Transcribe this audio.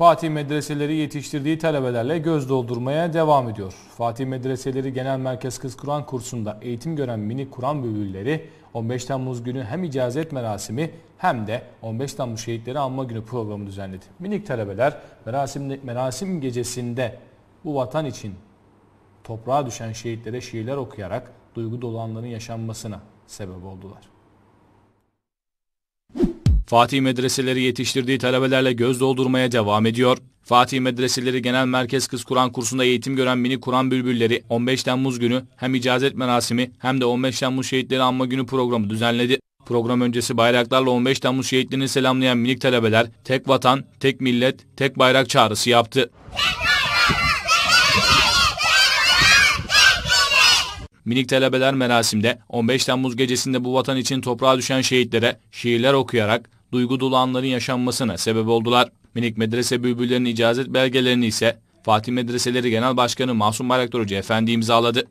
Fatih medreseleri yetiştirdiği talebelerle göz doldurmaya devam ediyor. Fatih Medreseleri Genel Merkez Kız Kur'an kursunda eğitim gören mini Kur'an bülbülleri 15 Temmuz günü hem icazet merasimi hem de 15 Temmuz şehitleri anma günü programı düzenledi. Minik talebeler merasim, merasim gecesinde bu vatan için toprağa düşen şehitlere şiirler okuyarak duygu dolu anların yaşanmasına sebep oldular. Fatih Medreseleri yetiştirdiği talebelerle göz doldurmaya devam ediyor. Fatih Medreseleri Genel Merkez Kız Kur'an kursunda eğitim gören mini Kur'an bülbülleri 15 Temmuz günü hem icazet merasimi hem de 15 Temmuz şehitleri anma günü programı düzenledi. Program öncesi bayraklarla 15 Temmuz şehitlerini selamlayan minik talebeler tek vatan, tek millet, tek bayrak çağrısı yaptı. Minik talebeler merasimde 15 Temmuz gecesinde bu vatan için toprağa düşen şehitlere şiirler okuyarak duygu dolu anların yaşanmasına sebep oldular. Minik medrese bülbüllerinin icazet belgelerini ise Fatih Medreseleri Genel Başkanı Masum Bayraktar Hoca Efendi imzaladı.